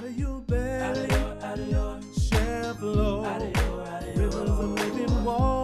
Out of your belly shall flow rivers of living water.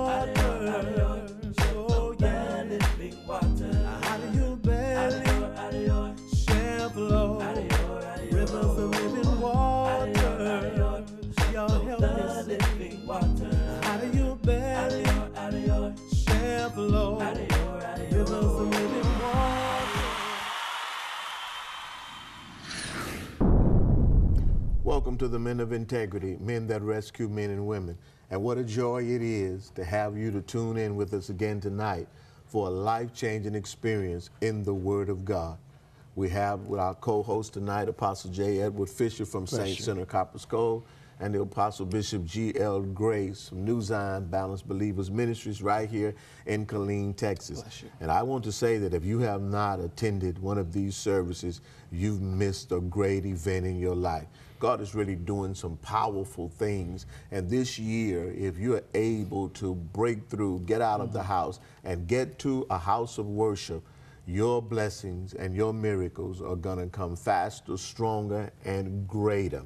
Welcome to the Men of Integrity, men that rescue men and women. And what a joy it is to have you to tune in with us again tonight for a life changing experience in the Word of God. We have with our co host tonight, Apostle J. Edward Fisher from Saint Center Copperas Cove, and the Apostle Bishop G.L. Grace from New Zion Balanced Believers Ministries right here in Killeen, Texas. And I want to say that if you have not attended one of these services, you've missed a great event in your life. God is really doing some powerful things. And this year, if you're able to break through, get out of the mm-hmm. house, and get to a house of worship, your blessings and your miracles are going to come faster, stronger, and greater.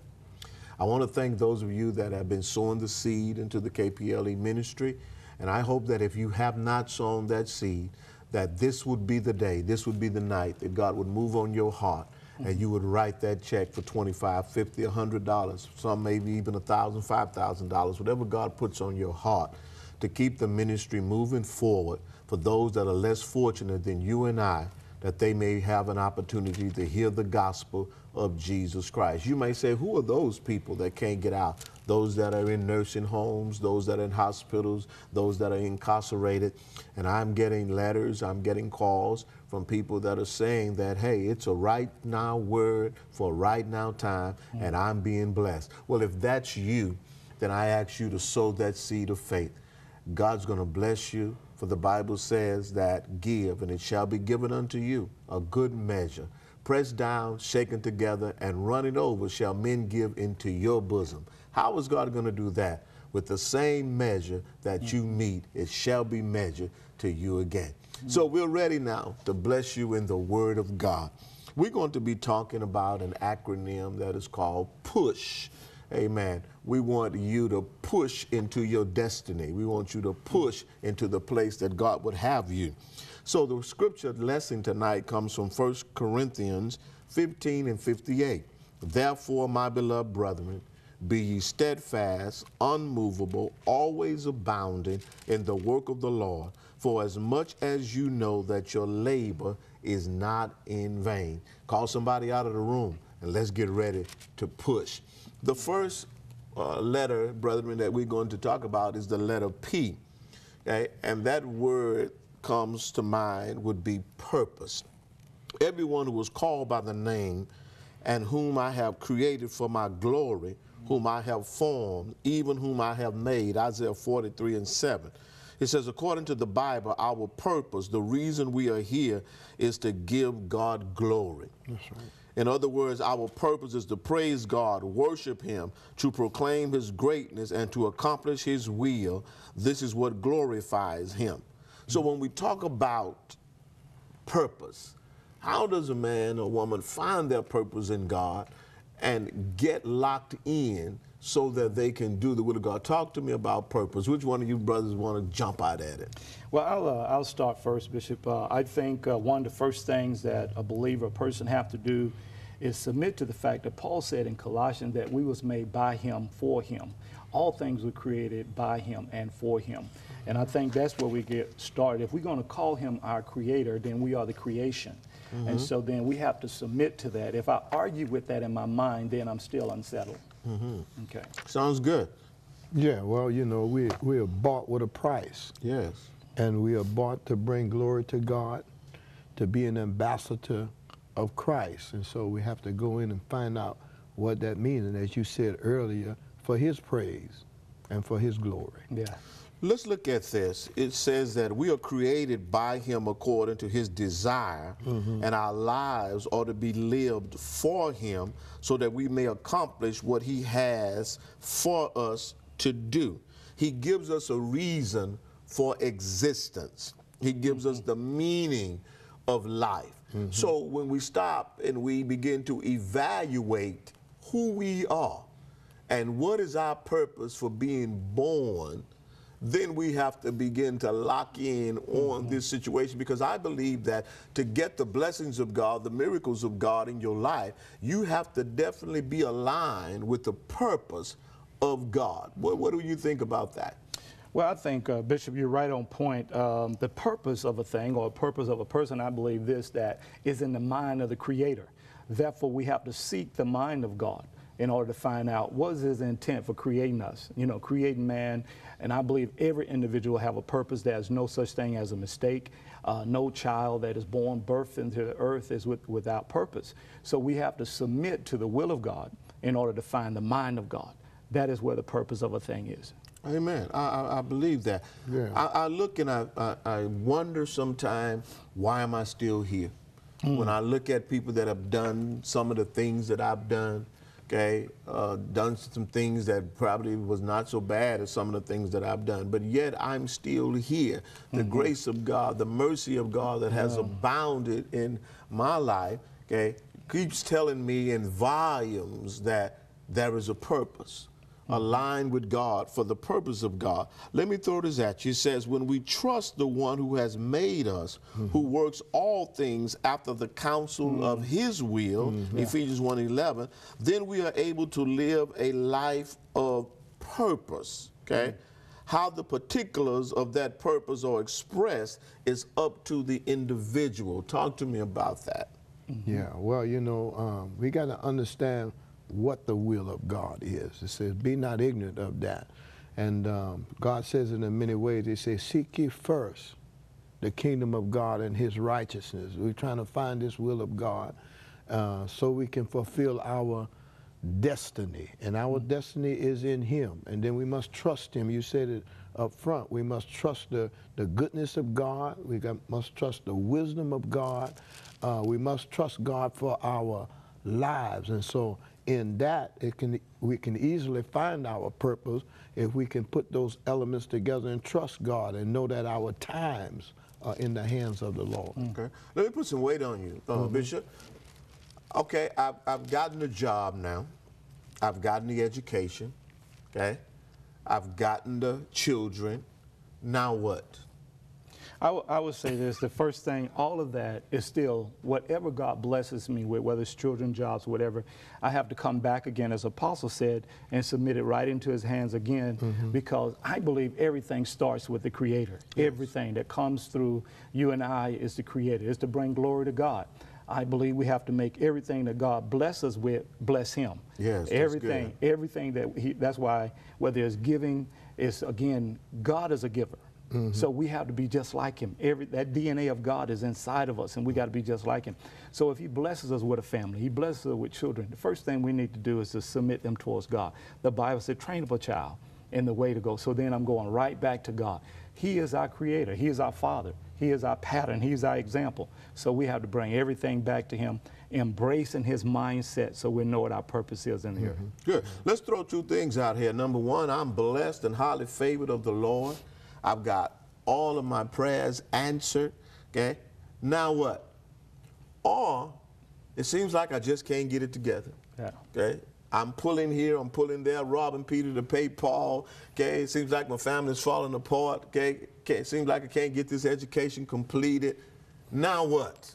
I want to thank those of you that have been sowing the seed into the KPLE ministry. And I hope that if you have not sown that seed, that this would be the day, this would be the night that God would move on your heart and you would write that check for 25 50 $100 some maybe even $1000 $5000 whatever god puts on your heart to keep the ministry moving forward for those that are less fortunate than you and i that they may have an opportunity to hear the gospel of jesus christ you may say who are those people that can't get out those that are in nursing homes, those that are in hospitals, those that are incarcerated. And I'm getting letters, I'm getting calls from people that are saying that, hey, it's a right now word for right now time, and I'm being blessed. Well, if that's you, then I ask you to sow that seed of faith. God's going to bless you, for the Bible says that give, and it shall be given unto you a good measure. Pressed down, shaken together, and running over shall men give into your bosom. How is God going to do that? With the same measure that you mm. meet, it shall be measured to you again. So we're ready now to bless you in the Word of God. We're going to be talking about an acronym that is called PUSH. Amen. We want you to push into your destiny. We want you to push into the place that God would have you. So the scripture lesson tonight comes from 1 Corinthians 15 and 58. Therefore, my beloved brethren, be ye steadfast, unmovable, always abounding in the work of the Lord, for as much as you know that your labor is not in vain. Call somebody out of the room and let's get ready to push. The first uh, letter, brethren, that we're going to talk about is the letter P. Okay? And that word comes to mind would be purpose. Everyone who was called by the name and whom I have created for my glory, whom I have formed, even whom I have made. Isaiah 43 and 7. It says, according to the Bible, our purpose, the reason we are here, is to give God glory. That's right. In other words, our purpose is to praise God, worship Him, to proclaim His greatness, and to accomplish His will. This is what glorifies Him. So when we talk about purpose, how does a man or woman find their purpose in God and get locked in so that they can do the will of God? Talk to me about purpose. Which one of you brothers want to jump out at it? Well, I'll, uh, I'll start first, Bishop. Uh, I think uh, one of the first things that a believer, a person have to do is submit to the fact that Paul said in Colossians that we was made by him for him. All things were created by him and for him. And I think that's where we get started. If we're going to call him our creator, then we are the creation. Mm-hmm. And so then we have to submit to that. If I argue with that in my mind, then I'm still unsettled. Mm-hmm. Okay. Sounds good. Yeah, well, you know, we, we are bought with a price. Yes. And we are bought to bring glory to God, to be an ambassador of Christ. And so we have to go in and find out what that means. And as you said earlier, for his praise and for his glory. Yeah. Let's look at this. It says that we are created by him according to his desire, mm-hmm. and our lives are to be lived for him so that we may accomplish what he has for us to do. He gives us a reason for existence, he gives mm-hmm. us the meaning of life. Mm-hmm. So when we stop and we begin to evaluate who we are and what is our purpose for being born, then we have to begin to lock in on this situation because I believe that to get the blessings of God, the miracles of God in your life, you have to definitely be aligned with the purpose of God. What, what do you think about that? Well, I think, uh, Bishop, you're right on point. Um, the purpose of a thing or a purpose of a person, I believe this, that is in the mind of the Creator. Therefore, we have to seek the mind of God in order to find out what is his intent for creating us, you know, creating man. And I believe every individual have a purpose. There's no such thing as a mistake. Uh, no child that is born, birthed into the earth is with, without purpose. So we have to submit to the will of God in order to find the mind of God. That is where the purpose of a thing is. Amen. I, I, I believe that. Yeah. I, I look and I, I, I wonder sometimes, why am I still here? When I look at people that have done some of the things that I've done, okay, uh, done some things that probably was not so bad as some of the things that I've done, but yet I'm still here. The grace of God, the mercy of God that has abounded in my life, okay, keeps telling me in volumes that there is a purpose Mm. aligned with God for the purpose of God. Let me throw this at you. It says, when we trust the one who has made us, mm-hmm. who works all things after the counsel of mm. his will, mm-hmm. Ephesians 1.11, then we are able to live a life of purpose. Okay? Mm. How the particulars of that purpose are expressed is up to the individual. Talk to me about that. Mm-hmm. Yeah, well, you know, um, we got to understand what the will of God is. It says, be not ignorant of that. And um, God says it in many ways. He says, seek ye first the kingdom of God and his righteousness. We're trying to find this will of God uh, so we can fulfill our destiny. And our destiny is in him. And then we must trust him. You said it up front. We must trust the, the goodness of God. We got, must trust the wisdom of God. Uh, we must trust God for our lives. And so in that, it can, we can easily find our purpose if we can put those elements together and trust God and know that our times are in the hands of the Lord. Okay. Let me put some weight on you, uh, Bishop. Okay, I've, I've gotten a job now. I've gotten the education. Okay. I've gotten the children. Now what? I, w- I would say this the first thing, all of that is still whatever God blesses me with, whether it's children, jobs, whatever, I have to come back again, as Apostle said, and submit it right into his hands again mm-hmm. because I believe everything starts with the Creator. Everything that comes through you and I is the Creator, is to bring glory to God. I believe we have to make everything that God bless us with, bless Him. Yes, that's everything, everything that He, that's why, whether it's giving, it's again, God is a giver. Mm-hmm. So we have to be just like him. Every that DNA of God is inside of us, and we got to be just like him. So if he blesses us with a family, he blesses us with children. The first thing we need to do is to submit them towards God. The Bible said, "Train up a child in the way to go." So then I'm going right back to God. He is our Creator. He is our Father. He is our pattern. He's our example. So we have to bring everything back to Him, embracing His mindset, so we know what our purpose is in here. Mm-hmm. Good. Let's throw two things out here. Number one, I'm blessed and highly favored of the Lord. I've got all of my prayers answered. Okay. Now what? Or it seems like I just can't get it together. Yeah. Okay. I'm pulling here, I'm pulling there, robbing Peter to pay Paul. Okay. It seems like my family's falling apart. Okay. okay. It seems like I can't get this education completed. Now what?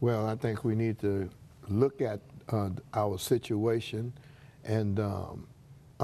Well, I think we need to look at uh, our situation and um,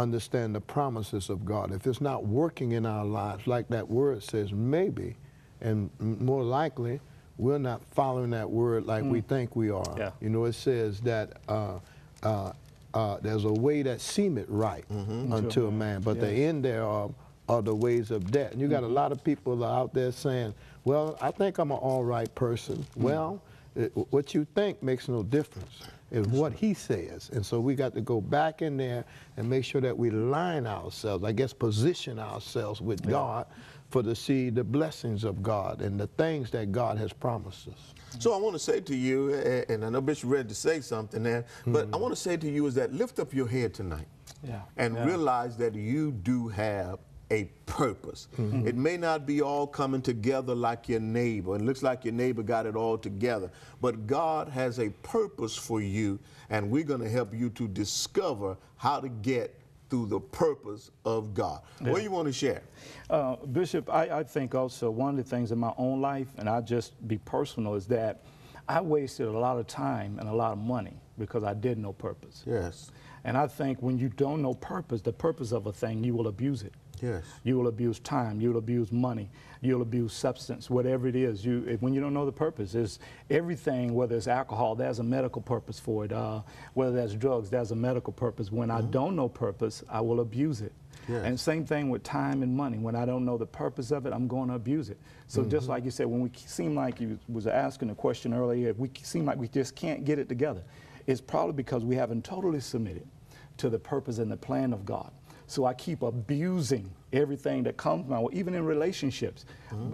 understand the promises of God. If it's not working in our lives, like that word says, maybe, and more likely, we're not following that word like we think we are. Yeah. You know, it says that uh, uh, uh, there's a way that seemeth right unto a man, but the end thereof are the ways of death. And you got a lot of people out there saying, well, I think I'm an all right person. Well, it, what you think makes no difference. Is what he says. And so we got to go back in there and make sure that we line ourselves, I guess position ourselves with God for to see the blessings of God and the things that God has promised us. So I want to say to you, and I know Bishop ready to say something there, but Mm-hmm. I want to say to you is that lift up your head tonight Yeah. and Yeah. realize that you do have a purpose. It may not be all coming together like your neighbor. It looks like your neighbor got it all together. But God has a purpose for you, and we're going to help you to discover how to get through the purpose of God. What do you want to share? Uh, Bishop, I, I think also one of the things in my own life, and I'll just be personal, is that I wasted a lot of time and a lot of money because I did no purpose. Yes. And I think when you don't know purpose, the purpose of a thing, you will abuse it. Yes. You will abuse time. You'll abuse money. You'll abuse substance. Whatever it is, you when you don't know the purpose, is everything. Whether it's alcohol, there's a medical purpose for it. Uh, whether that's drugs, there's a medical purpose. When I don't know purpose, I will abuse it. Yes. And same thing with time and money. When I don't know the purpose of it, I'm going to abuse it. So just like you said, when we seem like you was asking a question earlier, if we seem like we just can't get it together, it's probably because we haven't totally submitted to the purpose and the plan of God. So I keep abusing everything that comes my way, even in relationships,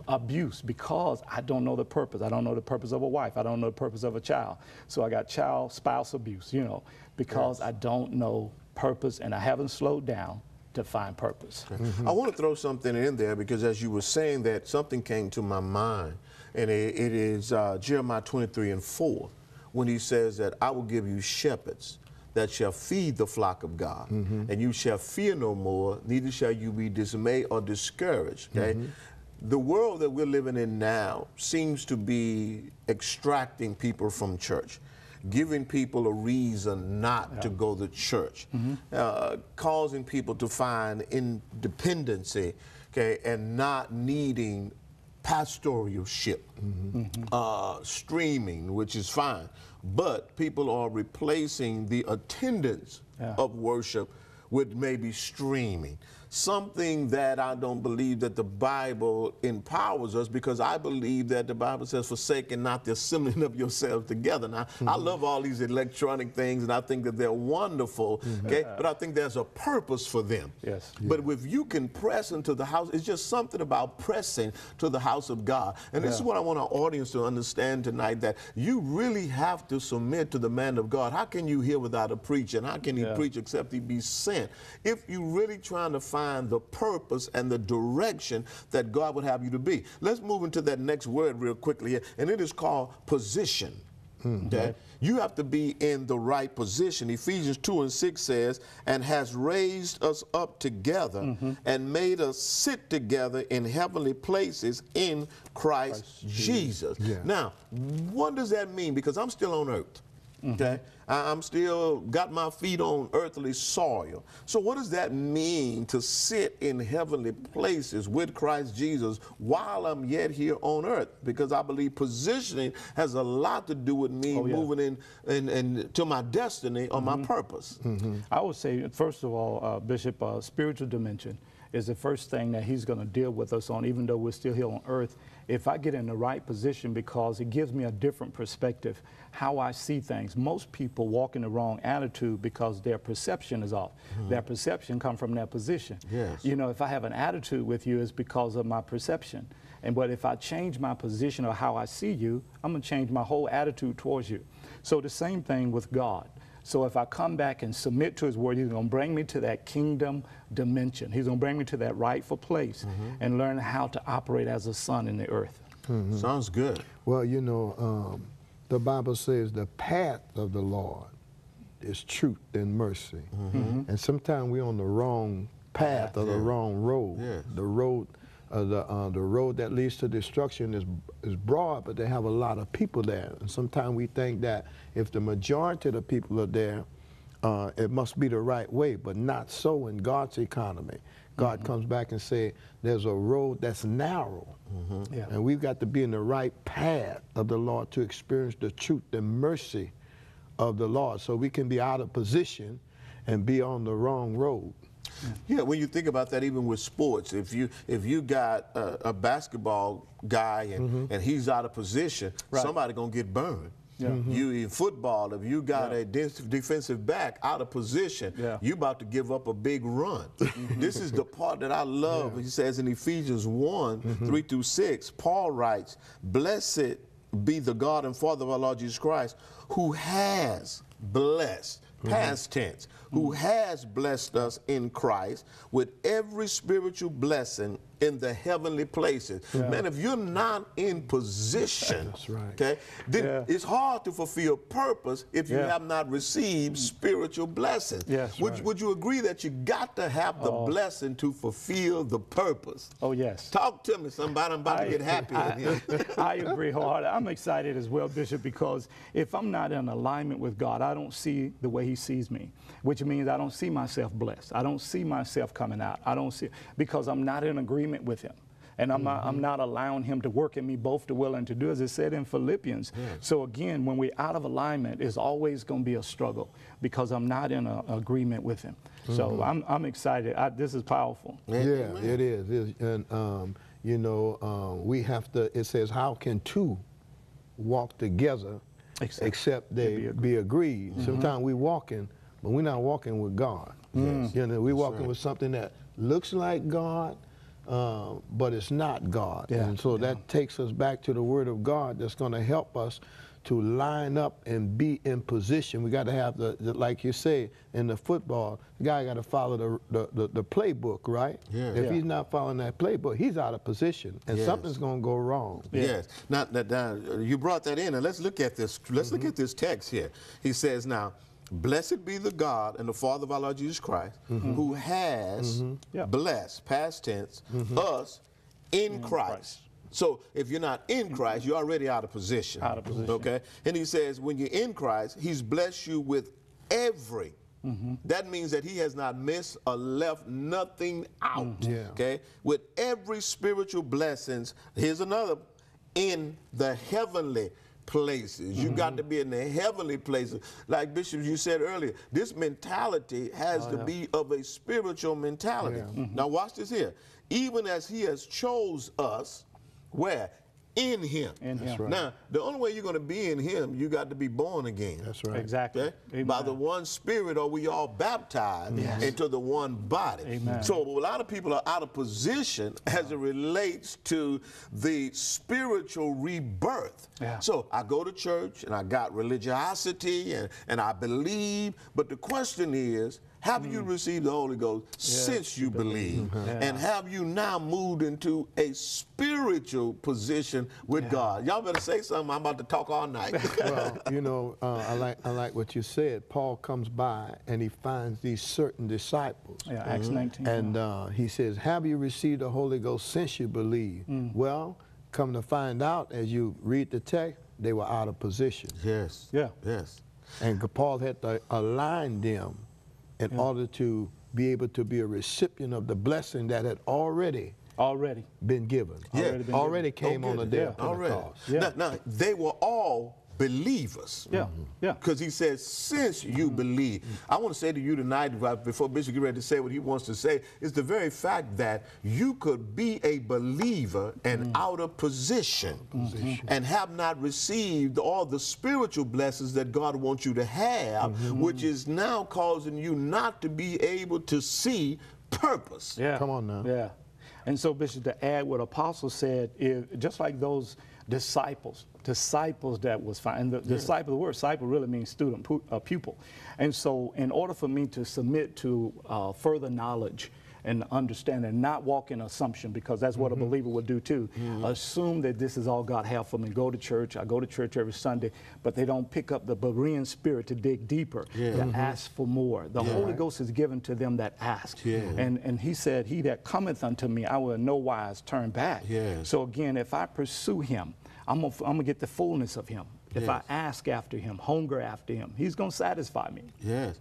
abuse because I don't know the purpose. I don't know the purpose of a wife. I don't know the purpose of a child. So I got child spouse abuse, you know, because I don't know purpose and I haven't slowed down to find purpose. I want to throw something in there because as you were saying that, something came to my mind, and it, it is uh, Jeremiah 23 and 4, when he says that I will give you shepherds that shall feed the flock of God, mm-hmm. and you shall fear no more, neither shall you be dismayed or discouraged. Okay? Mm-hmm. The world that we're living in now seems to be extracting people from church giving people a reason not to go to church, mm-hmm. uh, causing people to find independency, okay, and not needing pastoralship, uh, streaming, which is fine, but people are replacing the attendance Yeah. of worship with maybe streaming. Something that I don't believe that the Bible empowers us because I believe that the Bible says, forsaking not the assembling of yourselves together. Now, I mm-hmm. love all these electronic things and I think that they're wonderful, mm-hmm. okay? But I think there's a purpose for them. Yes. But if you can press into the house, it's just something about pressing to the house of God. And this is what I want our audience to understand tonight that you really have to submit to the man of God. How can you hear without a preacher? And how can he Yeah. preach except he be sent? If you're really trying to find the purpose and the direction that God would have you to be. Let's move into that next word real quickly here, and it is called position. Hmm, okay? You have to be in the right position. Ephesians 2 and 6 says, and has raised us up together mm-hmm. and made us sit together in heavenly places in Christ, Jesus. Yeah. Now, what does that mean? Because I'm still on earth. Mm-hmm. Okay, I- I'm still got my feet on earthly soil. So, what does that mean to sit in heavenly places with Christ Jesus while I'm yet here on earth? Because I believe positioning has a lot to do with me Oh, yeah. moving in, in, in to my destiny or my purpose. I would say, first of all, uh, Bishop, uh, spiritual dimension is the first thing that he's going to deal with us on, even though we're still here on earth. If I get in the right position, because it gives me a different perspective, how I see things. Most people walk in the wrong attitude because their perception is off. Mm-hmm. Their perception come from their position. Yes. You know, if I have an attitude with you, it's because of my perception. And but if I change my position or how I see you, I'm gonna change my whole attitude towards you. So the same thing with God. So if I come back and submit to His Word, He's going to bring me to that kingdom dimension. He's going to bring me to that rightful place mm-hmm. and learn how to operate as a son in the earth. Mm-hmm. Sounds good. Well, you know, um, the Bible says the path of the Lord is truth and mercy. Mm-hmm. And sometimes we're on the wrong path or the wrong road. Yes. The road, uh, the uh, the road that leads to destruction is is broad, but they have a lot of people there. And sometimes we think that if the majority of the people are there, uh, it must be the right way, but not so in God's economy. God comes back and say, "There's a road that's narrow." Yeah. And we've got to be in the right path of the Lord to experience the truth the mercy of the Lord so we can be out of position and be on the wrong road. Yeah, when you think about that, even with sports, if you if you got a, a basketball guy and, mm-hmm. and he's out of position, Right. somebody gonna get burned. Yeah. Mm-hmm. You in football, if you got Yeah. a de- defensive back out of position, Yeah. you about to give up a big run. Mm-hmm. this is the part that I love. He says in Ephesians one three through six, Paul writes, "Blessed be the God and Father of our Lord Jesus Christ, who has blessed." Mm-hmm. past tense, who mm-hmm. has blessed us in Christ with every spiritual blessing in the heavenly places. Man, if you're not in position, right. okay, then Yeah. it's hard to fulfill purpose if you Yeah. have not received spiritual blessings. Yes, would, right. would you agree that you got to have the oh. blessing to fulfill the purpose? Oh, yes. Talk to me, somebody. I'm about to get happy in here. I agree wholeheartedly. I'm excited as well, Bishop, because if I'm not in alignment with God, I don't see the way He sees me, which means I don't see myself blessed. I don't see myself coming out. I don't see because I'm not in agreement with Him. And I'm, not, I'm not allowing him to work in me both to will and to do, as it said in Philippians. So again, when we're out of alignment, it's always going to be a struggle because I'm not in a, agreement with him. So I'm, I'm excited. I, this is powerful. Yeah, it is. It is. And, um, you know, um, we have to, it says, how can two walk together Except except, they they be be agreed? Sometimes we walking, but we're not walking with God. You know, we're walking right. with something that looks like God, um, but it's not God. Yeah, And so that takes us back to the Word of God that's going to help us to line up and be in position. We got to have the, the, like you say, in the football, the guy got to follow the, the, the, the playbook, right? Yeah. If Yeah. he's not following that playbook, he's out of position, and Yes. something's going to go wrong. Yes. Now, now, now, you brought that in, and let's look at this. Let's look at this text here. He says, "Now, blessed be the God and the Father of our Lord Jesus Christ, mm-hmm. who has mm-hmm. Yeah. blessed, past tense, mm-hmm. us in, Christ. Christ. So, if you're not in Christ, you're already out of position. Out of position. Okay. And he says, when you're in Christ, He's blessed you with every. That means that he has not missed or left nothing out. Yeah. Okay? With every spiritual blessings, here's another in the heavenly places. You got to mm-hmm. be in the heavenly places. Like Bishop, you said earlier, this mentality has oh, to be of a spiritual mentality. Now mm-hmm. watch this here. Even as he has chose us, where? In him. In Him. Right. Now, the only way you're going to be in him, you got to be born again. That's right. Exactly. Okay? By the one spirit are we all baptized into the one body. Amen. So a lot of people are out of position as it relates to the spiritual rebirth. Yeah. So I go to church and I got religiosity and, and I believe, but the question is, have you received the Holy Ghost since you believe? And have you now moved into a spiritual position with God? Y'all better say something. I'm about to talk all night. well, you know, uh, I like I like what you said. Paul comes by and he finds these certain disciples. Yeah, Acts 19. And uh, he says, Have you received the Holy Ghost since you believe? Well, come to find out as you read the text, they were out of position. yes. Yeah. Yes. And Paul had to align them in order to be able to be a recipient of the blessing that had already already. been given. Yeah. Already been Already given. came Oh, on the day Yeah. of Already. Pentecost. Yeah. Now, now, they were all believers. Yeah, yeah. Because he says, since you mm-hmm. believe. I want to say to you tonight, before Bishop get ready to say what he wants to say, is the very fact that you could be a believer and mm. out of mm-hmm. position and have not received all the spiritual blessings that God wants you to have, mm-hmm. which is now causing you not to be able to see purpose. Yeah. Come on now. Yeah. And so, Bishop, to add what Apostle said, is just like those disciples, disciples that was fine. And the disciple, the word disciple really means student, uh, pupil. And so, in order for me to submit to uh, further knowledge and understanding, not walk in assumption, because that's what a believer would do too. Assume that this is all God have for me. Go to church. I go to church every Sunday, but they don't pick up the Berean spirit to dig deeper, to ask for more. The Holy Ghost is given to them that ask. Yeah. And and he said, He that cometh unto me, I will in no wise turn back. So again, if I pursue him, I'm gonna, I'm gonna get the fullness of him. If I ask after him, hunger after him, he's gonna satisfy me. Yes.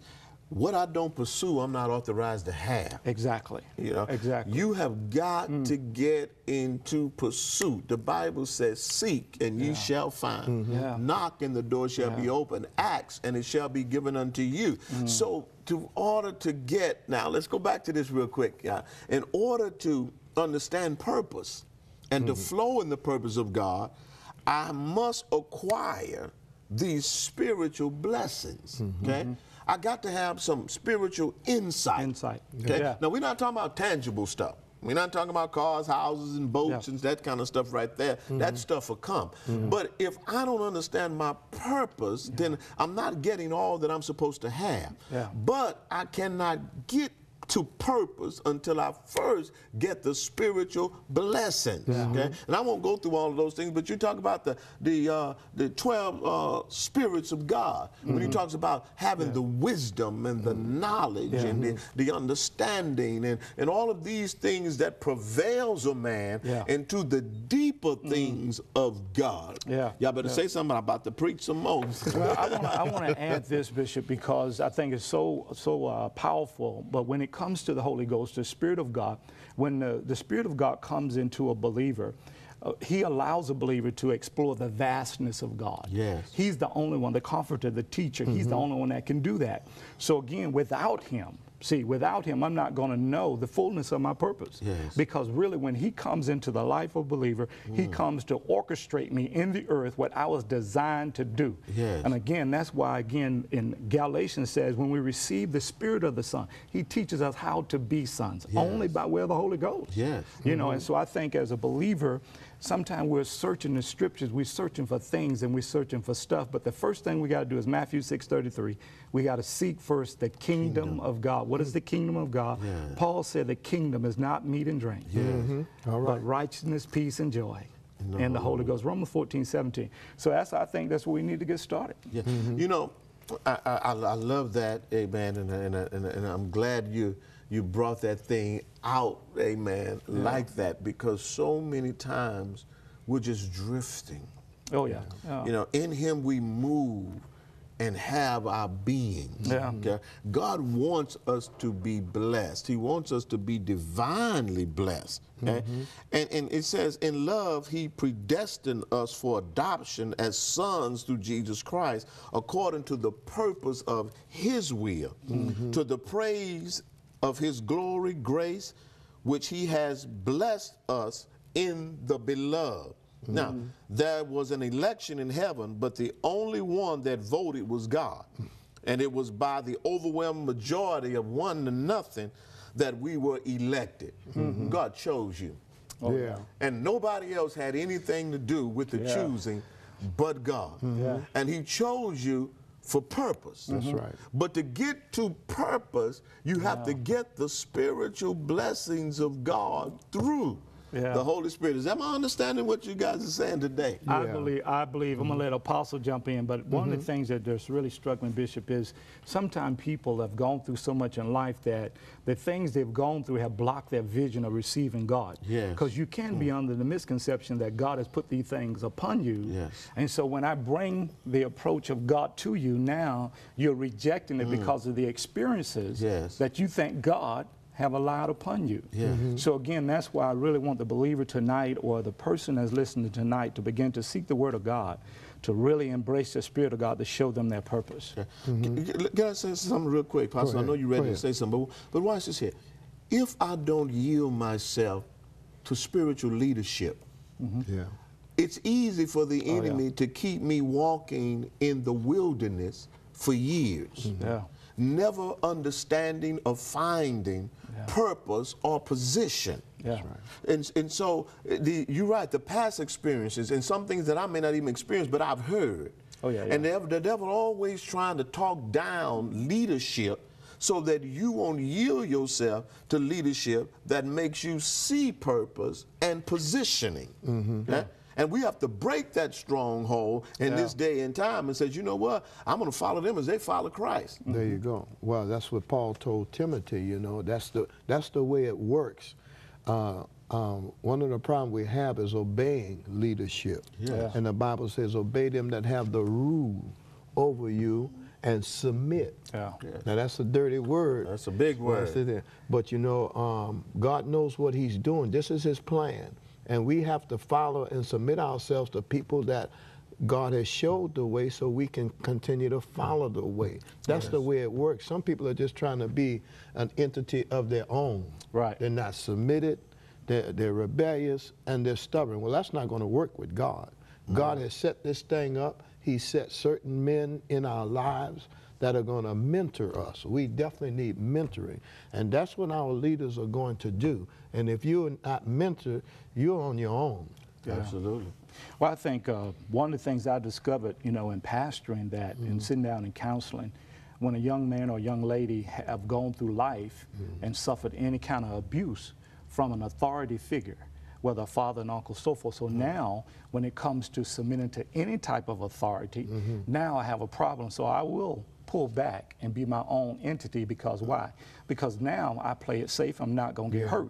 What I don't pursue, I'm not authorized to have. Exactly. You know, Exactly. Mm. You have got to get into pursuit. The Bible says, "Seek and ye shall find; Mm-hmm. Yeah. knock and the door shall be open; ask and it shall be given unto you." Mm. So, to order to get now, let's go back to this real quick. Yeah, in order to understand purpose and to Mm-hmm. flow in the purpose of God, I must acquire these spiritual blessings. Mm-hmm. Okay. I got to have some spiritual insight. Insight. Okay. Yeah. Now we're not talking about tangible stuff. We're not talking about cars, houses, and boats Yeah. and that kind of stuff right there. That stuff will come. But if I don't understand my purpose, then I'm not getting all that I'm supposed to have. Yeah. But I cannot get to purpose until I first get the spiritual blessings. Okay, and I won't go through all of those things, but you talk about the the uh, the twelve uh, spirits of God when he talks about having the wisdom and the knowledge and the, the understanding and and all of these things that prevails a man Yeah. into the deeper things of God. Yeah. y'all better Yeah. say something. I'm about to preach some more. Well, I want to add this, Bishop, because I think it's so so uh, powerful. But when it comes to the Holy Ghost, the Spirit of God, when the, the Spirit of God comes into a believer, uh, he allows a believer to explore the vastness of God. Yes. He's the only one, the comforter, the teacher. He's the only one that can do that. So again, without him, see, without him, I'm not going to know the fullness of my purpose. Yes. Because really, when he comes into the life of a believer, Mm. he comes to orchestrate me in the earth what I was designed to do. Yes. And again, that's why, again, in Galatians says, when we receive the Spirit of the Son, He teaches us how to be sons, only by way of the Holy Ghost. Yes. You know, and so I think as a believer, sometimes we're searching the scriptures, we're searching for things and we're searching for stuff. But the first thing we got to do is Matthew 6:33. We got to seek first the kingdom, of God. What is the kingdom of God? Yeah. Paul said the kingdom is not meat and drink, mm-hmm. All right. but righteousness, peace, and joy. And the Holy Ghost, Romans 14, 17. So that's, I think that's where we need to get started. Yeah. Mm-hmm. You know, I, I, I love that, amen, and, and, and, and I'm glad you you brought that thing out, amen, like that, because so many times we're just drifting. Oh, yeah. yeah. You know, in Him we move and have our being. Yeah. Okay? God wants us to be blessed. He wants us to be divinely blessed. okay? Mm-hmm. And, and it says, in love, He predestined us for adoption as sons through Jesus Christ, according to the purpose of His will, mm-hmm. to the praise of His glory, grace, which He has blessed us in the beloved. Now, mm-hmm. there was an election in heaven, but the only one that voted was God. And it was by the overwhelming majority of one to nothing that we were elected. Mm-hmm. God chose you. Oh, yeah. And nobody else had anything to do with the Yeah. choosing but God. Mm-hmm. And He chose you for purpose. That's right. But to get to purpose, you have to get the spiritual blessings of God through Yeah. the Holy Spirit. Is that my understanding what you guys are saying today? I believe, I believe, I'm going to mm-hmm. let Apostle jump in, but one of the mm-hmm. things that that's really struggling, Bishop, is sometimes people have gone through so much in life that the things they've gone through have blocked their vision of receiving God. Yes. Because you can be mm. under the misconception that God has put these things upon you. Yes. And so when I bring the approach of God to you now, you're rejecting it mm. because of the experiences Yes. that you think God have allowed upon you. Yeah. Mhm. So again, that's why I really want the believer tonight or the person that's listening tonight to begin to seek the word of God, to really embrace the spirit of God to show them their purpose. Can, can I say something real quick, Pastor? I know you're ready to say something, but, but watch this here. If I don't yield myself to spiritual leadership, mm-hmm. Yeah. it's easy for the Oh, yeah. enemy to keep me walking in the wilderness for years, mm-hmm. Yeah. Never understanding or finding Yeah. purpose or position. Yeah. And, and so the, you're right, the past experiences and some things that I may not even experience, but I've heard. Oh, yeah, And the, devil- the devil always trying to talk down leadership so that you won't yield yourself to leadership that makes you see purpose and positioning. Mm-hmm. Yeah? And we have to break that stronghold in Yeah. this day and time and says, you know what? I'm going to follow them as they follow Christ. There you go. Well, that's what Paul told Timothy. You know, that's the that's the way it works. Uh, um, one of the problems we have is obeying leadership. Yes. And the Bible says, "Obey them that have the rule over you, and submit." Yeah. Now that's a dirty word. That's a big Well, word. that's it. But you know, um, God knows what He's doing. This is His plan, and we have to follow and submit ourselves to people that God has showed the way, so we can continue to follow the way. That's the way it works. Some people are just trying to be an entity of their own. Right. They're not submitted. They're, they're rebellious and they're stubborn. Well, that's not going to work with God. God has set this thing up. He set certain men in our lives that are going to mentor us. We definitely need mentoring. And that's what our leaders are going to do. And if you're not mentored, you're on your own. Absolutely. Well, I think uh, one of the things I discovered, you know, in pastoring that Mm-hmm. and sitting down and counseling, when a young man or young lady have gone through life Mm-hmm. and suffered any kind of abuse from an authority figure, whether a father, and uncle, so forth. Mm-hmm. So now, when it comes to submitting to any type of authority, Mm-hmm. now I have a problem. So I will pull back and be my own entity because why? Because now I play it safe. I'm not going to get hurt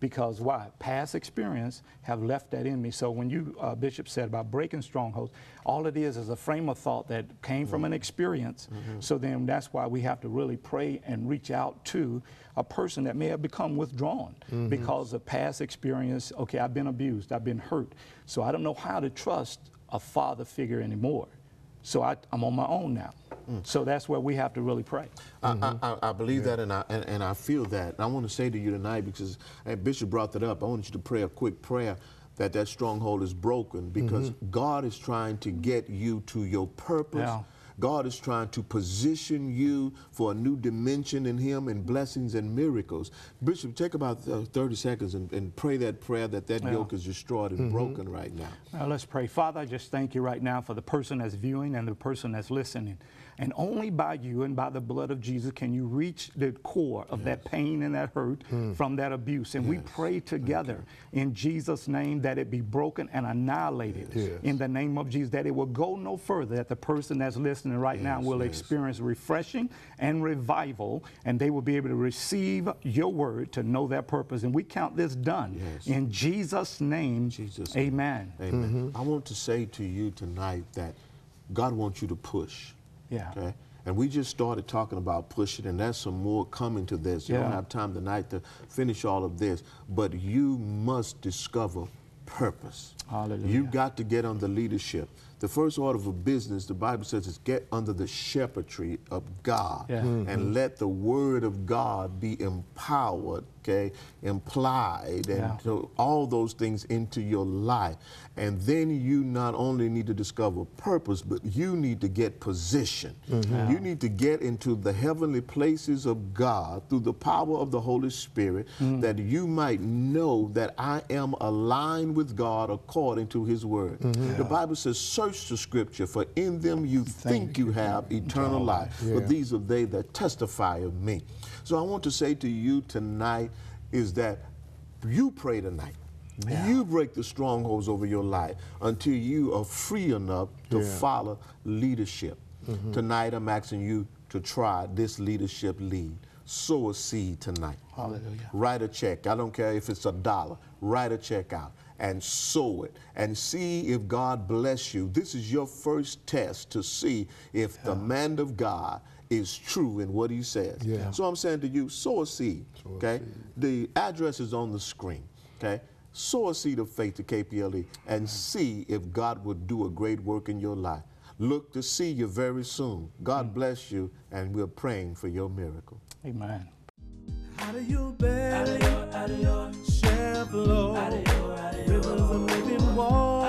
because why? Past experience have left that in me. So when you, uh, Bishop, said about breaking strongholds, all it is is a frame of thought that came from an experience. So then that's why we have to really pray and reach out to a person that may have become withdrawn because of past experience. Okay, I've been abused, I've been hurt, so I don't know how to trust a father figure anymore. So I, I'm on my own now. Mm. So that's where we have to really pray. I, I, mm-hmm. I- I believe that and I, and, and I feel that. And I want to say to you tonight, because and Bishop brought that up, I want you to pray a quick prayer that that stronghold is broken because mm-hmm. God is trying to get you to your purpose. Yeah. God is trying to position you for a new dimension in Him and blessings and miracles. Bishop, take about uh, 30 seconds and, and pray that prayer that that Yeah. yoke is destroyed and broken right now. Now let's pray. Father, I just thank you right now for the person that's viewing and the person that's listening. And only by you and by the blood of Jesus can you reach the core of that pain and that hurt hmm. from that abuse. And we pray together in Jesus' name that it be broken and annihilated Yes. in the name of Jesus, that it will go no further, that the person that's listening right now will yes. experience refreshing and revival, and they will be able to receive your word to know their purpose. And we count this done Yes. in Jesus' name. Jesus' name. Amen. Amen. Mm-hmm. I want to say to you tonight that God wants you to push. Yeah. Okay. And we just started talking about pushing, and there's some more coming to this. You don't have time tonight to finish all of this, but you must discover purpose. Hallelujah. You got to get under leadership. The first order of a business, the Bible says, is get under the shepherdry of God Yeah. Mm-hmm. and let the word of God be empowered, okay, implied, and Yeah. so all those things into your life. And then you not only need to discover purpose, but you need to get position. Mm-hmm. You need to get into the heavenly places of God through the power of the Holy Spirit mm. that you might know that I am aligned with God according to his word. Mm-hmm. The Bible says, search the scripture, for in them you think you have eternal life. But these are they that testify of me. So I want to say to you tonight is that you pray tonight. You break the strongholds over your life until you are free enough to Yeah. follow leadership. Mm-hmm. Tonight, I'm asking you to try this leadership lead. Sow a seed tonight. Hallelujah. Write a check. I don't care if it's a dollar. Write a check out and sow it and see if God bless you. This is your first test to see if the man of God is true in what he says. Yeah. So I'm saying to you, sow a seed. Sow a okay? seed. The address is on the screen. Okay? Sow a seed of faith to KPLE and see if God would do a great work in your life. Look to see you very soon. God mm. bless you, and we're praying for your miracle. Amen. Out of your belly shall flow rivers of living water. Oh, yeah. Out of your